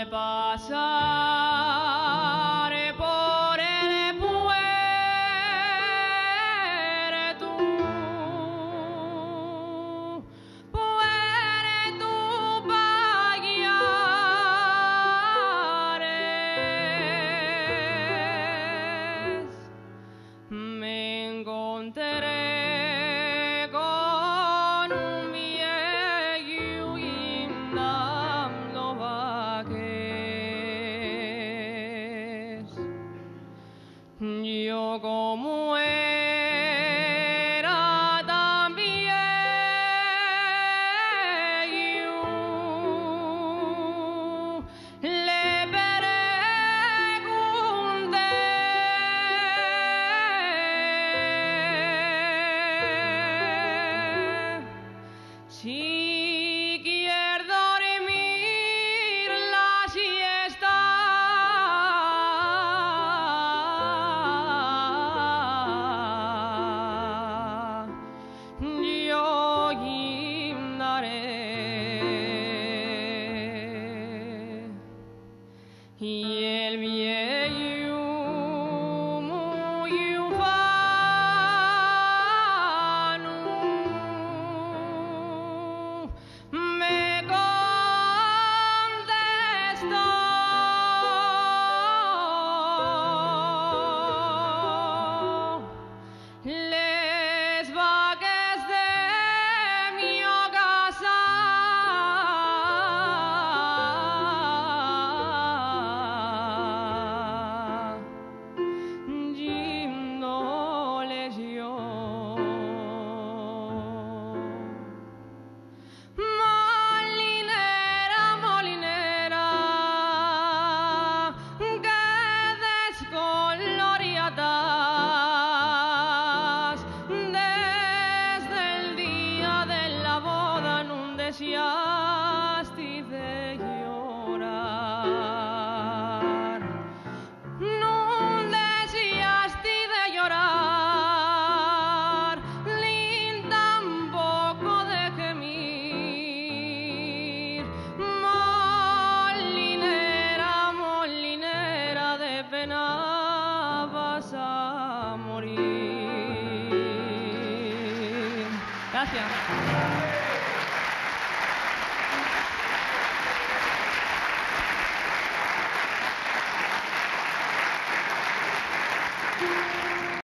Sebasa. como es. Yelmiye lasciasti de llorar. Non lasciasti de llorar, ni tampoco de gemir. Molinera, molinera, de pena vas a morir. Gracias.